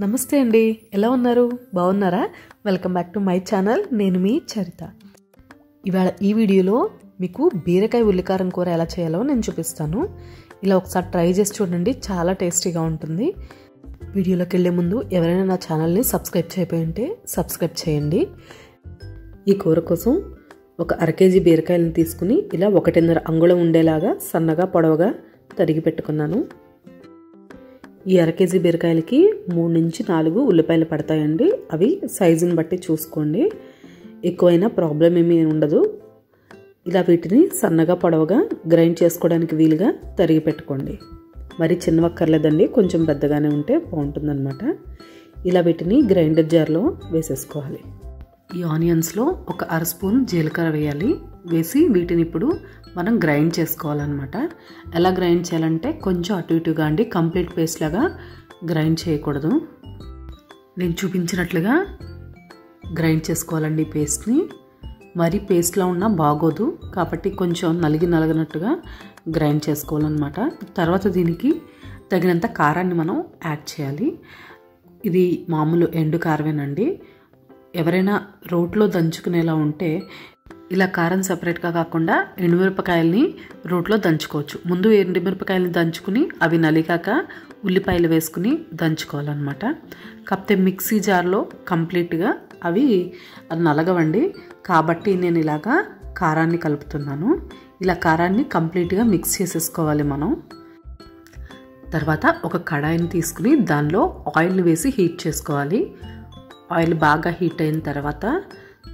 నమస్తే అండి. ఎలా ఉన్నారు? బాగున్నారా? Welcome back to my channel. నేను మీ చరిత. ఇవాళ ఈ వీడియోలో మీకు బీరకాయ ఉల్లికారం కూర ఎలా చేయాలో నేను చూపిస్తాను. ఇలా ఒకసారి ట్రై చేసి చూడండి. చాలా టేస్టీగా ఉంటుంది. వీడియోలోకి వెళ్ళే ముందు ఎవరైనా నా ఛానల్ని సబ్స్క్రైబ్ చేయపోయి ఉంటే సబ్స్క్రైబ్ చేయండి. ఈ కూర కోసం ఒక అర కేజీ బీరకాయలను తీసుకుని ఇలా ఒకటిన్నర అంగుళం ఉండేలాగా సన్నగా పొడవగా తరిగి పెట్టుకున్నాను. ఈ అర కేజీ బీరకాయలకి మూడు నుంచి నాలుగు ఉల్లిపాయలు పడతాయండి. అవి సైజుని బట్టి చూసుకోండి. ఎక్కువైనా ప్రాబ్లం ఏమీ ఉండదు. ఇలా వీటిని సన్నగా పొడవగా గ్రైండ్ చేసుకోవడానికి వీలుగా తరిగి పెట్టుకోండి. మరి చిన్నవక్కర్లేదండి కొంచెం పెద్దగానే ఉంటే బాగుంటుందన్నమాట. ఇలా వీటిని గ్రైండర్ జార్లో వేసేసుకోవాలి. ఈ ఆనియన్స్లో ఒక అర స్పూన్ జీలకర్ర వేయాలి. వేసి వీటిని ఇప్పుడు మనం గ్రైండ్ చేసుకోవాలన్నమాట. ఎలా గ్రైండ్ చేయాలంటే కొంచెం అటు ఇటుగా అండి కంప్లీట్ పేస్ట్ లాగా గ్రైండ్ చేయకూడదు. నేను చూపించినట్లుగా గ్రైండ్ చేసుకోవాలండి ఈ పేస్ట్ని. మరీ పేస్ట్లో ఉన్నా బాగోదు కాబట్టి కొంచెం నలిగి నలగనట్టుగా గ్రైండ్ చేసుకోవాలన్నమాట. తర్వాత దీనికి తగినంత కారాన్ని మనం యాడ్ చేయాలి. ఇది మామూలు ఎండు కారమేనండి. ఎవరైనా రోట్లో దంచుకునేలా ఉంటే ఇలా కారం సపరేట్గా కాకుండా ఎండుమిరపకాయల్ని రోట్లో దంచుకోవచ్చు. ముందు ఎండుమిరపకాయలని దంచుకుని అవి నలిగాక ఉల్లిపాయలు వేసుకుని దంచుకోవాలన్నమాట. కాకపోతే మిక్సీ జార్లో కంప్లీట్గా అవి నలగవండి. కాబట్టి నేను ఇలాగా కారాన్ని కలుపుతున్నాను. ఇలా కారాన్ని కంప్లీట్గా మిక్స్ చేసేసుకోవాలి మనం. తర్వాత ఒక కడాయిని తీసుకుని దానిలో ఆయిల్ని వేసి హీట్ చేసుకోవాలి. ఆయిల్ బాగా హీట్ అయిన తర్వాత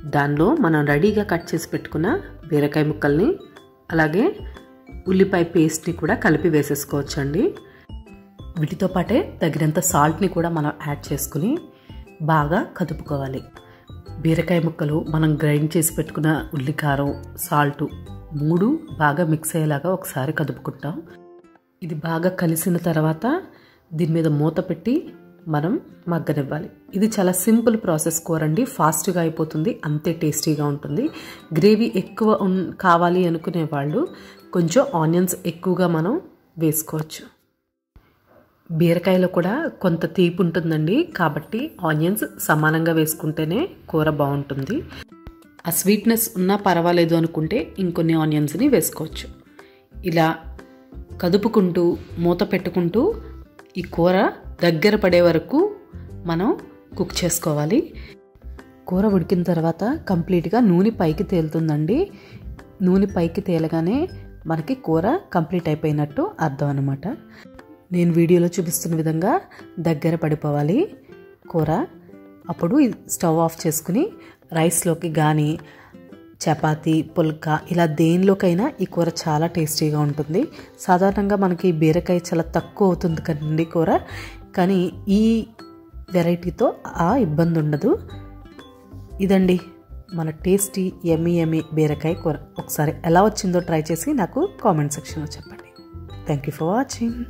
దానిలో మనం రెడీగా కట్ చేసి పెట్టుకున్న బీరకాయ ముక్కల్ని అలాగే ఉల్లిపాయ పేస్ట్ని కూడా కలిపి వేసేసుకోవచ్చండి. వీటితో పాటే తగినంత సాల్ట్ని కూడా మనం యాడ్ చేసుకుని బాగా కదుపుకోవాలి. బీరకాయ ముక్కలు మనం గ్రైండ్ చేసి పెట్టుకున్న ఉల్లికారం సాల్ట్ మూడు బాగా మిక్స్ అయ్యేలాగా ఒకసారి కదుపుకుంటాం. ఇది బాగా కలిసిన తర్వాత దీని మీద మూత పెట్టి మనం మగ్గనివ్వాలి. ఇది చాలా సింపుల్ ప్రాసెస్ కూరండి. ఫాస్ట్గా అయిపోతుంది. అంతే టేస్టీగా ఉంటుంది. గ్రేవీ ఎక్కువ కావాలి అనుకునే వాళ్ళు కొంచెం ఆనియన్స్ ఎక్కువగా మనం వేసుకోవచ్చు. బీరకాయలో కూడా కొంత తీపి ఉంటుందండి. కాబట్టి ఆనియన్స్ సమానంగా వేసుకుంటేనే కూర బాగుంటుంది. ఆ స్వీట్నెస్ ఉన్నా పర్వాలేదు అనుకుంటే ఇంకొన్ని ఆనియన్స్ని వేసుకోవచ్చు. ఇలా కదుపుకుంటూ మూత పెట్టుకుంటూ ఈ కూర దగ్గర పడే వరకు మనం కుక్ చేసుకోవాలి. కూర ఉడికిన తర్వాత కంప్లీట్గా నూనె పైకి తేలుతుందండి. నూనె పైకి తేలగానే మనకి కూర కంప్లీట్ అయిపోయినట్టు అర్థం అనమాట నేను వీడియోలో చూపిస్తున్న విధంగా దగ్గర పడిపోవాలి. కూర అప్పుడు స్టవ్ ఆఫ్ చేసుకుని రైస్లోకి కానీ చపాతి పుల్కా ఇలా దేనిలోకైనా ఈ కూర చాలా టేస్టీగా ఉంటుంది. సాధారణంగా మనకి బీరకాయ చాలా తక్కువ అవుతుంది కదండి కూర. కానీ ఈ వెరైటీతో ఆ ఇబ్బంది ఉండదు ఇదండి మన టేస్టీ ఎమ్మి ఎమ్మి బీరకాయ కూర. ఒకసారి ఎలా వచ్చిందో ట్రై చేసి నాకు కామెంట్ సెక్షన్లో చెప్పండి. Thank you for watching.